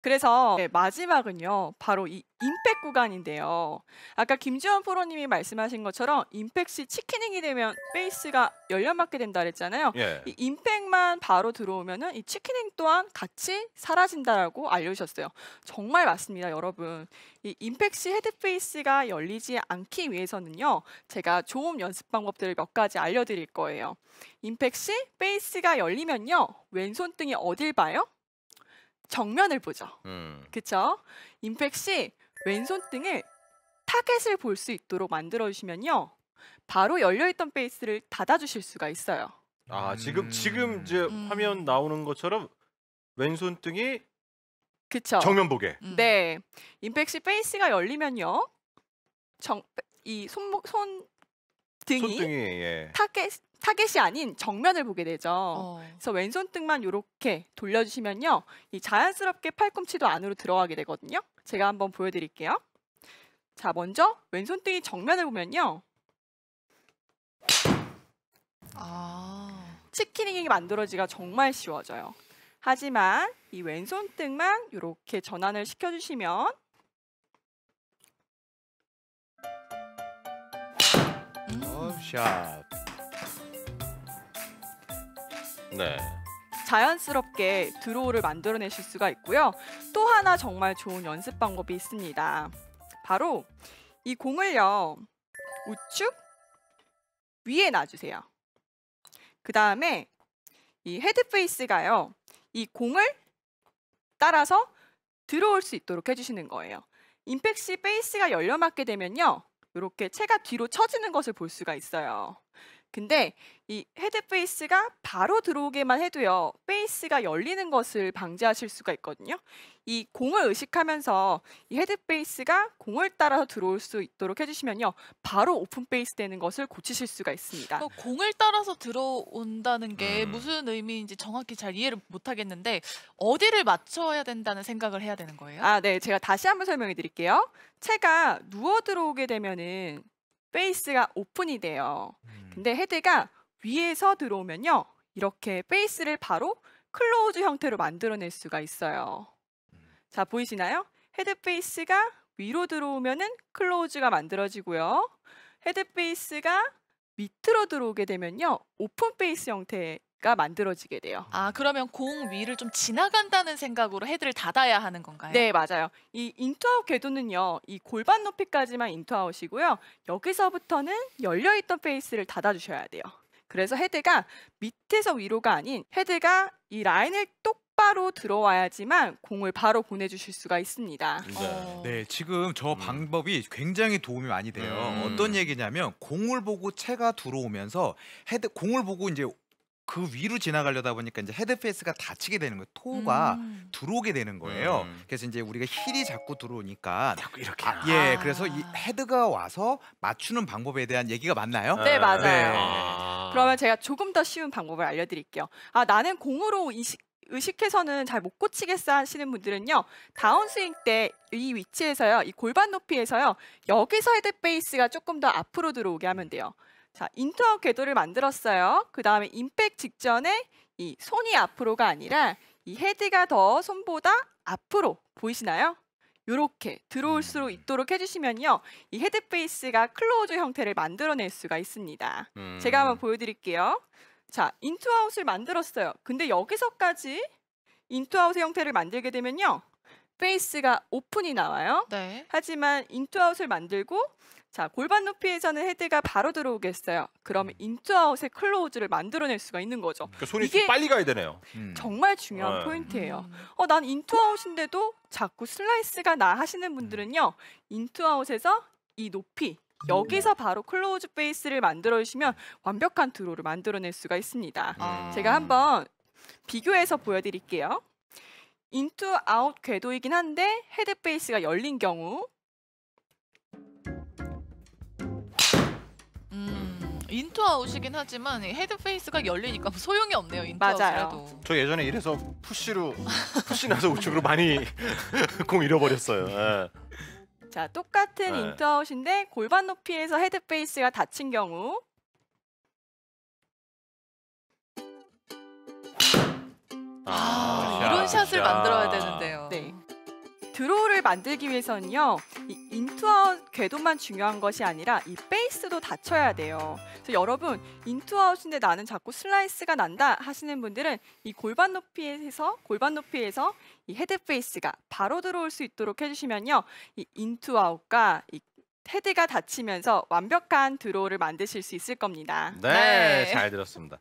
그래서 네, 마지막은요. 바로 이 임팩트 구간인데요. 아까 김지원 프로님이 말씀하신 것처럼 임팩트 시 chicken wing이 되면 페이스가 열려맞게 된다 그랬잖아요. 예. 이 임팩트만 바로 들어오면은 이 chicken wing 또한 같이 사라진다라고 알려주셨어요. 정말 맞습니다, 여러분. 이 임팩트 시 헤드 페이스가 열리지 않기 위해서는요. 제가 좋은 연습 방법들을 몇 가지 알려드릴 거예요. 임팩트 시 페이스가 열리면요. 왼손 등이 어딜 봐요? 정면을 보죠. 음. 그쵸? 임팩트 시 왼손 등을 타겟을 볼 수 있도록 만들어주시면요. 바로 열려있던 페이스를 닫아주실 수가 있어요. 아 지금 음. 지금 이제 음. 화면 나오는 것처럼 왼손등이 그쵸? 정면 보게. 음. 네. 임팩트 시 페이스가 열리면요. 정, 이 손목, 손 등이 손등이 예. 타겟, 타겟이 아닌 정면을 보게 되죠. 어. 그래서 왼손 등만 이렇게 돌려주시면요. 이 자연스럽게 팔꿈치도 안으로 들어가게 되거든요. 제가 한번 보여드릴게요. 자, 먼저 왼손 등이 정면을 보면요. 아. chicken wing이 만들어지기가 정말 쉬워져요. 하지만 이 왼손 등만 이렇게 전환을 시켜주시면 음. 어, 샷. 네. 자연스럽게 드로우를 만들어내실 수가 있고요. 또 하나 정말 좋은 연습 방법이 있습니다. 바로 이 공을요. 우측 위에 놔주세요. 그 다음에 이 헤드 페이스가요. 이 공을 따라서 들어올 수 있도록 해주시는 거예요. 임팩트 시 페이스가 열려 맞게 되면요. 이렇게 채가 뒤로 처지는 것을 볼 수가 있어요. 근데 이 헤드 페이스가 바로 들어오게만 해도요. 페이스가 열리는 것을 방지하실 수가 있거든요. 이 공을 의식하면서 이 헤드 페이스가 공을 따라서 들어올 수 있도록 해주시면요. 바로 open face 되는 것을 고치실 수가 있습니다. 그 공을 따라서 들어온다는 게 음. 무슨 의미인지 정확히 잘 이해를 못 하겠는데 어디를 맞춰야 된다는 생각을 해야 되는 거예요? 아, 네. 제가 다시 한번 설명해 드릴게요. 채가 누워 들어오게 되면은 페이스가 오픈이 돼요. 음. 근데 헤드가 위에서 들어오면요. 이렇게 페이스를 바로 close 형태로 만들어낼 수가 있어요. 자, 보이시나요? 헤드 페이스가 위로 들어오면은 close가 만들어지고요. 헤드 페이스가 밑으로 들어오게 되면요. 오픈 페이스 형태 가 만들어지게 돼요. 아 그러면 공 위를 좀 지나간다는 생각으로 헤드를 닫아야 하는 건가요? 네, 맞아요. 이 in to out 궤도는요, 이 골반 높이까지만 in to out이고요. 여기서부터는 열려있던 페이스를 닫아주셔야 돼요. 그래서 헤드가 밑에서 위로가 아닌 헤드가 이 라인을 똑 바로 들어와야지만 공을 바로 보내주실 수가 있습니다. 네. 어. 네, 지금 저 음. 방법이 굉장히 도움이 많이 돼요. 음. 어떤 얘기냐면 공을 보고 채가 들어오면서 헤드 공을 보고 이제 그 위로 지나가려다 보니까 이제 헤드 페이스가 닫히게 되는 거예요. toe가 음. 들어오게 되는 거예요. 음. 그래서 이제 우리가 힐이 자꾸 들어오니까 이렇게. 아, 예, 아. 그래서 이 헤드가 와서 맞추는 방법에 대한 얘기가 맞나요? 네, 맞아요. 네. 아. 그러면 제가 조금 더 쉬운 방법을 알려드릴게요. 아, 나는 공으로 이식, 의식해서는 잘 못 고치겠어 하시는 분들은요. 다운스윙 때 이 위치에서요. 이 골반 높이에서요. 여기서 헤드 페이스가 조금 더 앞으로 들어오게 하면 돼요. 자, in to out 궤도를 만들었어요. 그 다음에 임팩 직전에 이 손이 앞으로가 아니라 이 헤드가 더 손보다 앞으로 보이시나요? 이렇게 들어올 수 음. 있도록 해주시면요. 이 헤드 페이스가 close 형태를 만들어낼 수가 있습니다. 음. 제가 한번 보여드릴게요. 자, in to out을 만들었어요. 근데 여기서까지 in to out의 형태를 만들게 되면요. 페이스가 오픈이 나와요. 네. 하지만 in to out을 만들고 자, 골반 높이에서는 헤드가 바로 들어오겠어요. 그러면 인투아웃의 클로즈를 만들어낼 수가 있는 거죠. 그러니까 손이 이게- 빨리 가야 되네요. 음. 정말 중요한 네. 포인트예요. 음. 어, 난 in to out인데도 자꾸 슬라이스가 나 하시는 분들은요. in to out에서 이 높이 여기서 바로 close 페이스를 만들어 주시면 완벽한 드로우를 만들어낼 수가 있습니다. 아. 제가 한번 비교해서 보여드릴게요. in to out 궤도이긴 한데 헤드 페이스가 열린 경우 음. in to out이긴 하지만 이 헤드 페이스가 열리니까 소용이 없네요. 맞아요. in to out이라도. 저 예전에 이래서 push로 push 나서 우측으로 많이 공 잃어버렸어요. 예. 자 똑같은 네. in to out인데 골반 높이에서 헤드 페이스가 닫힌 경우 샷을 자. 만들어야 되는데요. 네 드로우를 만들기 위해서는요. 이 in to out 궤도만 중요한 것이 아니라 이 페이스도 닫혀야 돼요. 그래서 여러분 in to out인데 나는 자꾸 슬라이스가 난다 하시는 분들은 이 골반 높이에서 골반 높이에서 이 헤드 페이스가 바로 들어올 수 있도록 해주시면요. 이 in to out과 이 헤드가 닫히면서 완벽한 드로우를 만드실 수 있을 겁니다. 네, 네. 잘 들었습니다.